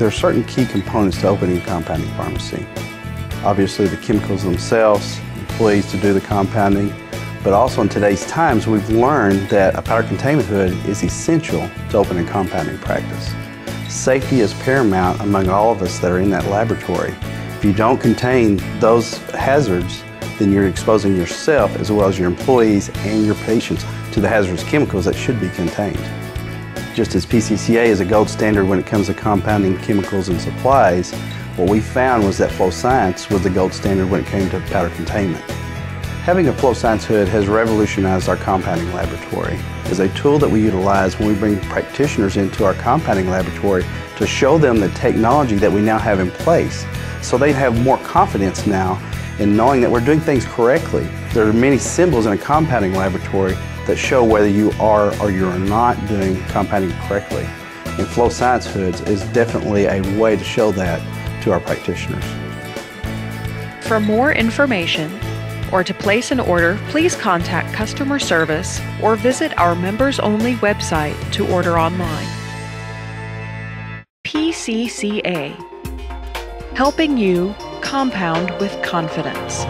There are certain key components to opening a compounding pharmacy. Obviously the chemicals themselves, employees to do the compounding, but also in today's times we've learned that a powder containment hood is essential to open a compounding practice. Safety is paramount among all of us that are in that laboratory. If you don't contain those hazards, then you're exposing yourself as well as your employees and your patients to the hazardous chemicals that should be contained. Just as PCCA is a gold standard when it comes to compounding chemicals and supplies, what we found was that flow science was the gold standard when it came to powder containment. Having a flow science hood has revolutionized our compounding laboratory as a tool that we utilize when we bring practitioners into our compounding laboratory to show them the technology that we now have in place so they have more confidence now in knowing that we're doing things correctly. There are many symbols in a compounding laboratory that show whether you are or you're not doing compounding correctly. And flow science hoods is definitely a way to show that to our practitioners. For more information or to place an order, please contact customer service or visit our members only website to order online. PCCA Helping you compound with confidence.